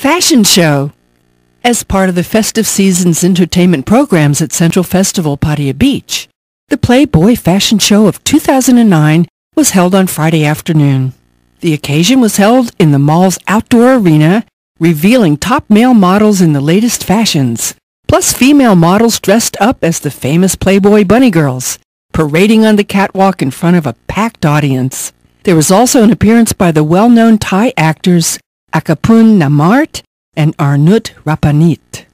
Fashion Show. As part of the festive season's entertainment programs at Central Festival Pattaya Beach, the Playboy Fashion Show of 2009 was held on Friday afternoon. The occasion was held in the mall's outdoor arena, revealing top male models in the latest fashions, plus female models dressed up as the famous Playboy Bunny Girls, parading on the catwalk in front of a packed audience. There was also an appearance by the well-known Thai actors Akapun Namart and Arnut Rapanit.